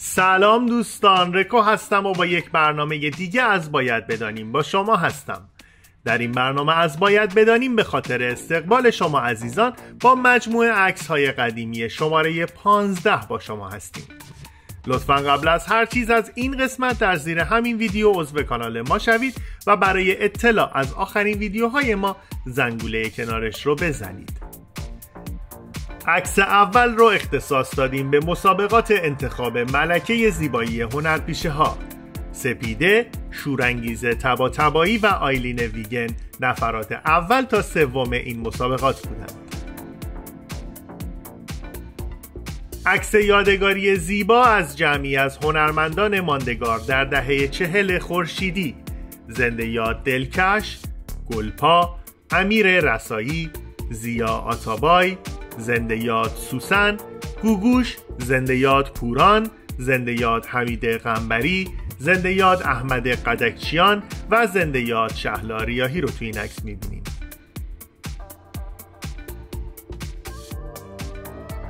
سلام دوستان رکو هستم و با یک برنامه دیگه از باید بدانیم. با شما هستم. در این برنامه از باید بدانیم به خاطر استقبال شما عزیزان با مجموعه عکس های قدیمی شماره 15 با شما هستیم. لطفا قبل از هر چیز از این قسمت در زیر همین ویدیو عضو کانال ما شوید و برای اطلاع از آخرین ویدیوهای ما زنگوله کنارش رو بزنید. عکس اول رو اختصاص دادیم به مسابقات انتخاب ملکه زیبایی هنرپیشه ها سپیده، شورانگیزه تبا تبایی و آیلین ویگن نفرات اول تا سوم این مسابقات بودند. عکس یادگاری زیبا از جمعی از هنرمندان ماندگار در دهه چهل خورشیدی زنده یاد دلکش، گلپا، امیر رسایی، زیا آتابای، زنده یاد سوسن، گوگوش، زنده یاد پوران، زنده یاد حمید غنبری، زنده یاد احمد قدکچیان و زنده یاد شهلا ریاهی رو تو این عکس می‌بینیم.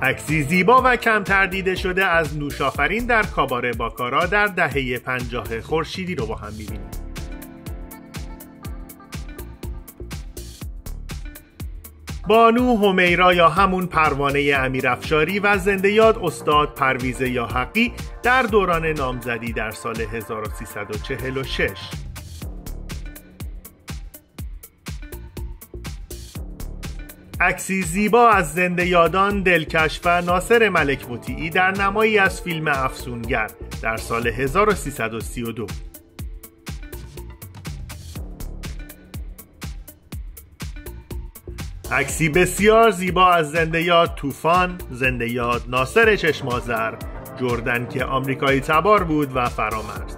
عکسی زیبا و کم تردیده شده از نوشافرین در کاباره باکارا در دهه پنجاه خورشیدی رو با هم می‌بینیم. بانو همیرا یا همون پروانه امیرافشاری و زنده یاد استاد پرویزه یا حقی در دوران نامزدی در سال 1346 عکسی زیبا از زنده یادان دلکش و ناصر ملک مطیعی در نمایی از فیلم افسونگر در سال 1332 عکسی بسیار زیبا از زنده یاد طوفان، زنده یاد ناصر چشمازر، جردن که آمریکایی تبار بود و فرامرز.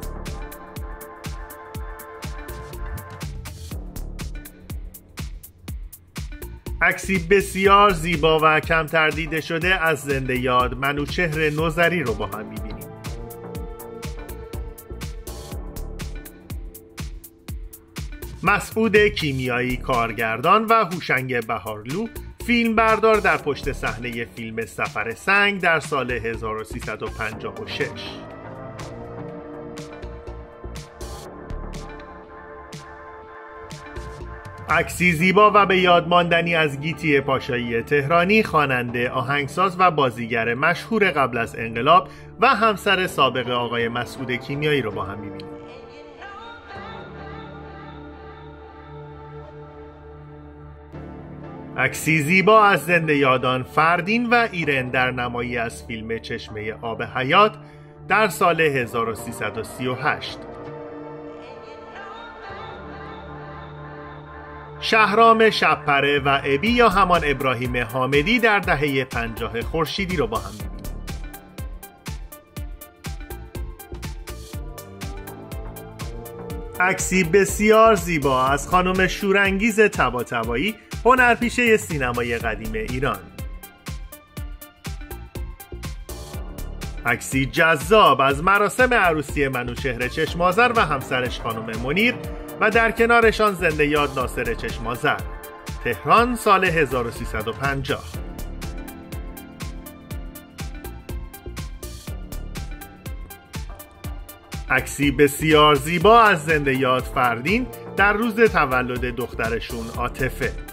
عکسی بسیار زیبا و کم تردیده شده از زنده یاد منوچهر نوزری رو با هم مسعود کیمیایی کارگردان و هوشنگ بهارلو فیلم بردار در پشت صحنه فیلم سفر سنگ در سال 1356 عکسی زیبا و به یاد ماندنی از گیتی پاشایی تهرانی خواننده آهنگساز و بازیگر مشهور قبل از انقلاب و همسر سابق آقای مسعود کیمیایی رو با هم می‌بینیم. عکسی زیبا از زنده یادان فردین و ایرن در نمایی از فیلم چشمه آب حیات در سال 1338 شهرام شپره و ابی یا همان ابراهیم حامدی در دهه پنجاه خورشیدی رو با هم عکسی بسیار زیبا از خانم شورانگیز تباتبایی هنرپیشه سینمای قدیم ایران. عکسی جذاب از مراسم عروسی منوشهر چشمازر و همسرش خانم منیر و در کنارشان زنده یاد ناصر چشمازر تهران سال 1350 عکسی بسیار زیبا از زنده یاد فردین در روز تولد دخترشون عاطفه.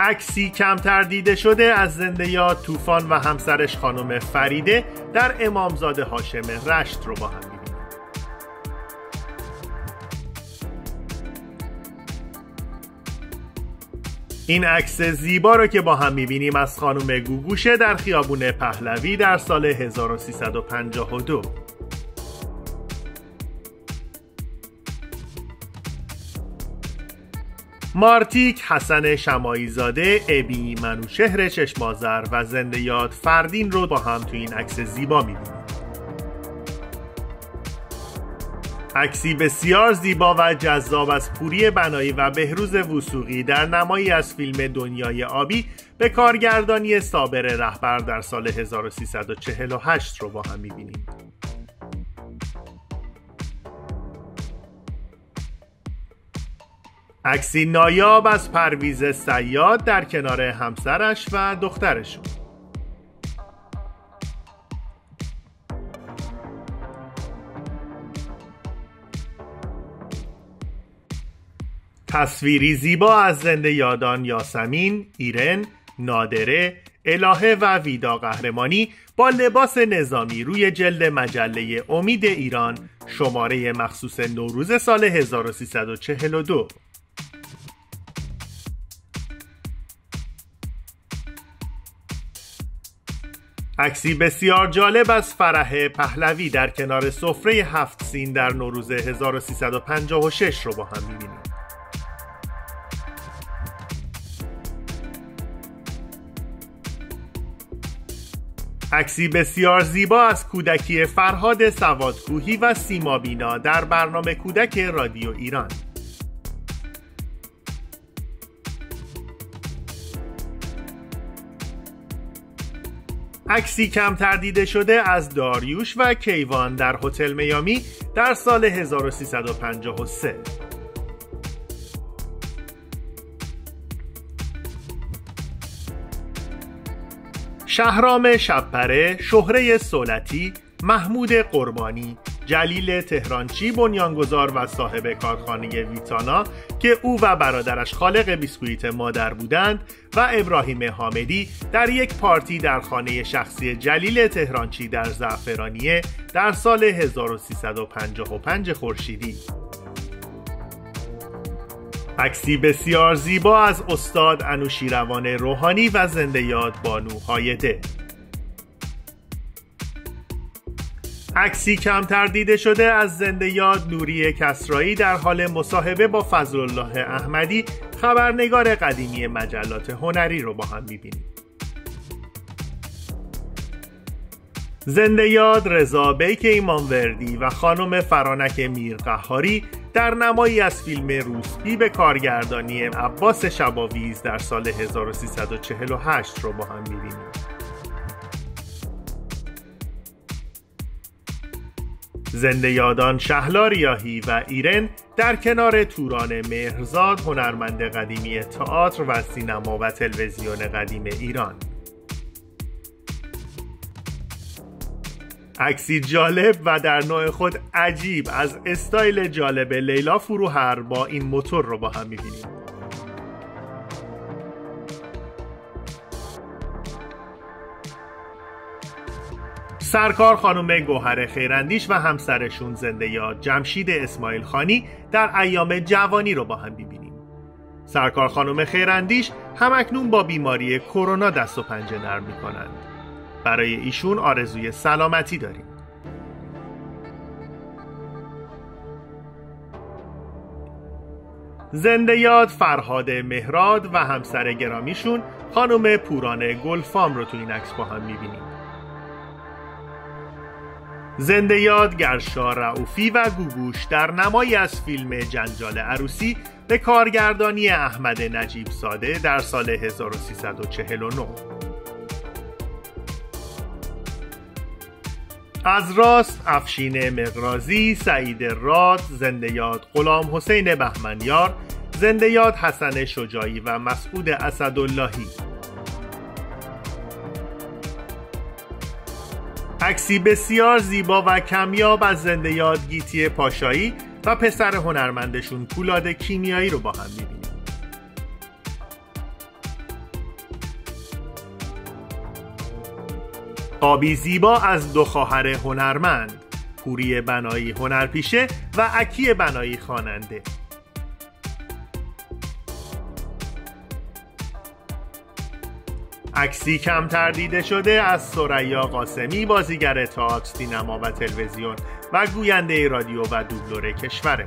عکسی کمتر دیده شده از زنده یاد طوفان و همسرش خانم فریده در امامزاده هاشم رشت رو با هم این عکس زیبا رو که با هم می‌بینیم از خانم گوگوشه در خیابون پهلوی در سال 1352 مارتیک حسن شماییزاده ابی منوشهر چشمازر و زنده یاد فردین رو با هم تو این عکس زیبا می‌بینیم. عکسی بسیار زیبا و جذاب از پوری بنایی و بهروز وسوقی در نمایی از فیلم دنیای آبی به کارگردانی صابر رهبر در سال 1348 رو با هم می‌بینیم. عکسی نایاب از پرویز سیاد در کنار همسرش و دخترشون. تصویری زیبا از زنده یادان یاسمین، ایرن، نادره، الهه و ویدا قهرمانی با لباس نظامی روی جلد مجله امید ایران شماره مخصوص نوروز سال 1342 عکسی بسیار جالب از فرح پهلوی در کنار سفره هفت سین در نوروز 1356 رو با هم می‌بینیم. عکسی بسیار زیبا از کودکی فرهاد سوادکوهی و سیمابینا در برنامه کودک رادیو ایران. عکسی کم تردیده شده از داریوش و کیوان در هتل میامی در سال 1353 شهرام شبپره، شهره سولتی، محمود قربانی، جلیل تهرانچی بنیانگذار و صاحب کارخانه ویتانا که او و برادرش خالق بیسکویت مادر بودند و ابراهیم حامدی در یک پارتی در خانه شخصی جلیل تهرانچی در زعفرانیه در سال 1355 خورشیدی. عکسی بسیار زیبا از استاد انوشیروان روحانی و زنده یاد بانو هایده عکسی کمتر دیده شده از زنده یاد نوری کسرایی در حال مصاحبه با فضل الله احمدی خبرنگار قدیمی مجلات هنری رو با هم می‌بینیم. زنده یاد رضا بیک ایمانوردی و خانم فرانک میرقهاری در نمایی از فیلم روسبی به کارگردانی عباس شباویز در سال 1348 رو با هم می‌بینیم. زنده یادان شهلا ریاهی و ایرن در کنار توران مهرزاد هنرمند قدیمی تئاتر و سینما و تلویزیون قدیم ایران. عکسی جالب و در نوع خود عجیب از استایل جالب لیلا فروهر با این موتور رو با هم می‌بینیم. سرکار خانم گوهر خیراندیش و همسرشون زنده یاد جمشید اسماعیل خانی در ایام جوانی رو با هم ببینیم سرکار خانم خیراندیش همکنون با بیماری کرونا دست و پنجه نرم می‌کنند. برای ایشون آرزوی سلامتی داریم. زنده یاد فرهاد مهراد و همسر گرامیشون خانم پورانه گلفام رو تو این عکس با هم می‌بینیم. زنده یاد گرشا رعوفی و گوگوش در نمایی از فیلم جنجال عروسی به کارگردانی احمد نجیب ساده در سال 1349 از راست افشین مقرازی، سعید راد، زنده یاد غلام حسین بهمنیار، زنده یاد حسن شجاعی و مسعود اسداللهی. عکسی بسیار زیبا و کمیاب از زنده یاد گیتی پاشایی و پسر هنرمندشون پولاد کیمیایی رو با هم می‌بینیم. آبی زیبا از دو خواهر هنرمند پوری بنایی هنرپیشه و عکی بنایی خواننده. عکسی کمتر دیده شده از سریا قاسمی بازیگر تئاتر سینما و تلویزیون و گوینده رادیو و دوبلور کشورمون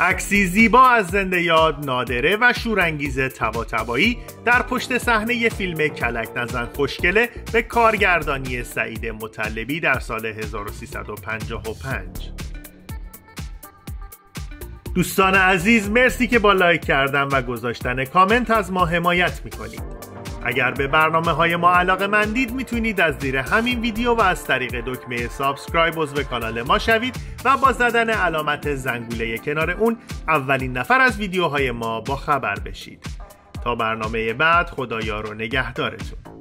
عکسی زیبا از زنده یاد نادره و شورانگیز تبا تبایی در پشت صحنه فیلم کلک نزن خوشگله به کارگردانی سعید مطلبی در سال 1355 دوستان عزیز مرسی که با لایک کردن و گذاشتن کامنت از ما حمایت می‌کنید. اگر به برنامه های ما علاقه مندید می‌تونید از زیر همین ویدیو و از طریق دکمه subscribe عضو کانال ما شوید و با زدن علامت زنگوله کنار اون اولین نفر از ویدیوهای ما با خبر بشید. تا برنامه بعد خدا یار و نگهدارتون.